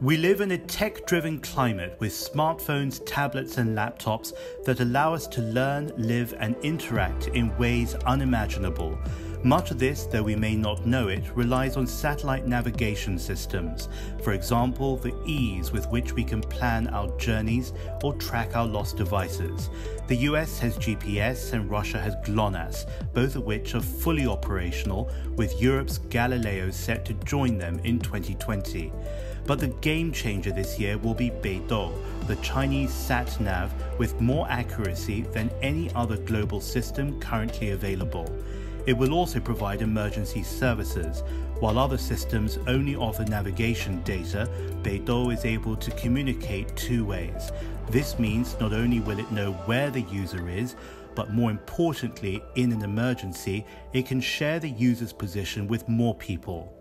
We live in a tech driven climate with smartphones, tablets, and laptops that allow us to learn, live, and interact in ways unimaginable. Much of this, though we may not know it, relies on satellite navigation systems. For example, the ease with which we can plan our journeys or track our lost devices. The US has GPS and Russia has GLONASS, both of which are fully operational, with Europe's Galileo set to join them in 2020. But the game changer this year will be Beidou, the Chinese sat nav with more accuracy than any other global system currently available. It will also provide emergency services. While other systems only offer navigation data, Beidou is able to communicate two ways. This means not only will it know where the user is, but more importantly, in an emergency, it can share the user's position with more people.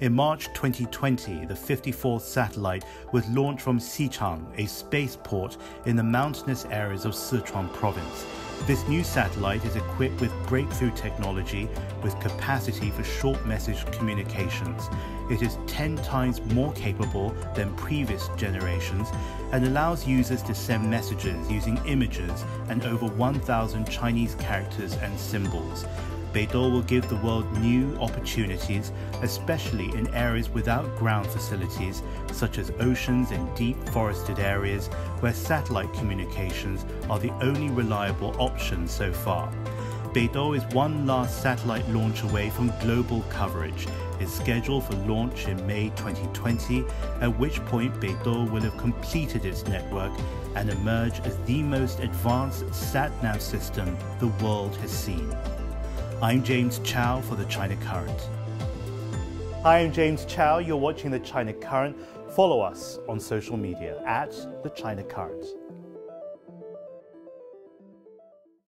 In March 2020, the 54th satellite was launched from Xichang, a spaceport in the mountainous areas of Sichuan province. This new satellite is equipped with breakthrough technology with capacity for short message communications. It is 10 times more capable than previous generations and allows users to send messages using images and over 1,000 Chinese characters and symbols. Beidou will give the world new opportunities, especially in areas without ground facilities, such as oceans and deep forested areas where satellite communications are the only reliable option so far. Beidou is one last satellite launch away from global coverage. It's scheduled for launch in May 2020, at which point Beidou will have completed its network and emerge as the most advanced sat-nav system the world has seen. I'm James Chow for the China Current. Hi, I'm James Chow. You're watching the China Current. Follow us on social media at the China Current.